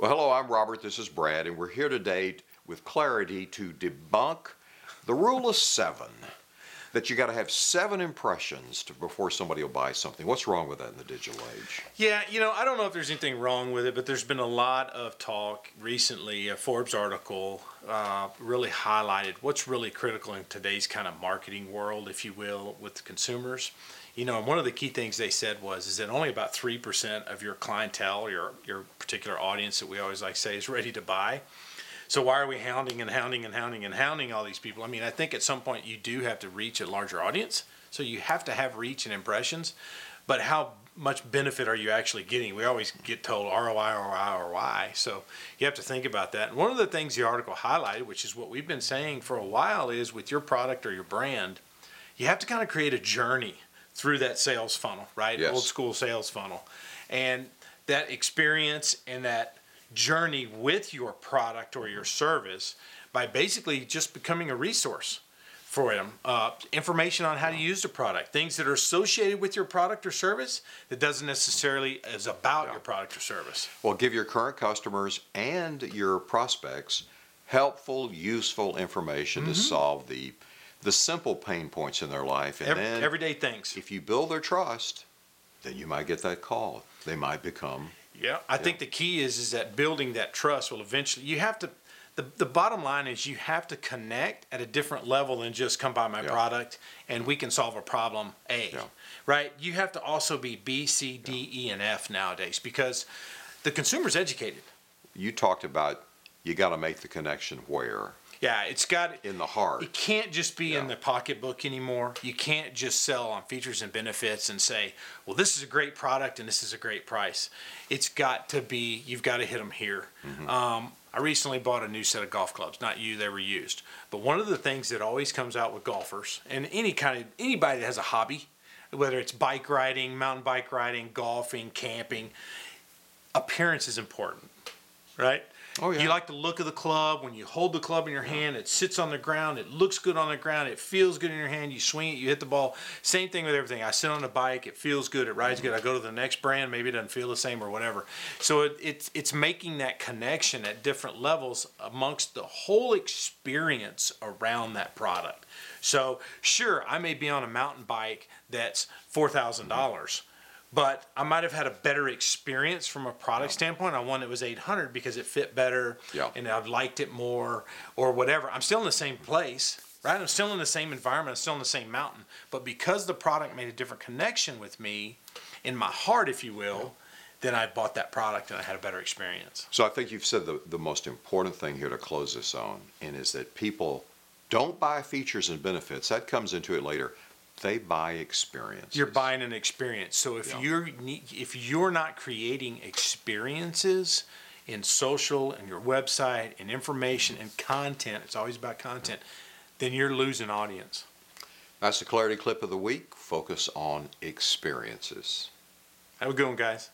Well, hello, I'm Robert. This is Brad, and we're here today with clarity to debunk the rule of seven that you got to have seven impressions to, before somebody will buy something. What's wrong with that in the digital age? Yeah, you know, I don't know if there's anything wrong with it, but there's been a lot of talk recently. A Forbes article uh, really highlighted what's really critical in today's kind of marketing world, if you will, with consumers. You know, and one of the key things they said was is that only about three percent of your clientele, your your particular audience that we always like say is ready to buy. So why are we hounding and hounding and hounding and hounding all these people? I mean, I think at some point you do have to reach a larger audience. So you have to have reach and impressions. But how much benefit are you actually getting? We always get told ROI, ROI, ROI. So you have to think about that. And one of the things the article highlighted, which is what we've been saying for a while, is with your product or your brand, you have to kind of create a journey through that sales funnel, right? Yes. Old school sales funnel. And that experience and that journey with your product or your service by basically just becoming a resource for them. Uh, information on how to use the product, things that are associated with your product or service that doesn't necessarily is about your product or service. Well, give your current customers and your prospects helpful, useful information to solve the the simple pain points in their life, and Every, then everyday things. if you build their trust, then you might get that call. They might become Yeah, I think the key is is that building that trust will eventually. You have to. The, the bottom line is you have to connect at a different level than just come buy my Yeah. product and we can solve a problem A. Yeah. Right? You have to also be B, C, D, E, and F nowadays because the consumer's educated. you talked about you got to make the connection where Yeah, it's got in the heart. It can't just be in the pocketbook anymore. You can't just sell on features and benefits and say, well, this is a great product and this is a great price. It's got to be, you've got to hit them here. Um, I recently bought a new set of golf clubs. Not you, they were used. But one of the things that always comes out with golfers and any kind of, anybody that has a hobby, whether it's bike riding, mountain bike riding, golfing, camping, appearance is important, right? Oh, yeah. You like the look of the club. When you hold the club in your hand, it sits on the ground. It looks good on the ground. It feels good in your hand. You swing it, you hit the ball. Same thing with everything. I sit on a bike. It feels good. It rides good. I go to the next brand. Maybe it doesn't feel the same or whatever. So it, it's it's making that connection at different levels amongst the whole experience around that product. So sure, I may be on a mountain bike that's four thousand dollars but I might have had a better experience from a product standpoint on one that was 800 because it fit better Yeah. and I've liked it more or whatever. I'm still in the same place, right? I'm still in the same environment, I'm still in the same mountain, but because the product made a different connection with me in my heart, if you will, then I bought that product and I had a better experience. So I think you've said the, the most important thing here to close this on, and is that people don't buy features and benefits. That comes into it later. They buy experience. You're buying an experience. So if Yeah. you're if you're not creating experiences in social and your website and information and content, it's always about content, then you're losing audience. That's the clarity clip of the week. Focus on experiences. Have a good one, guys.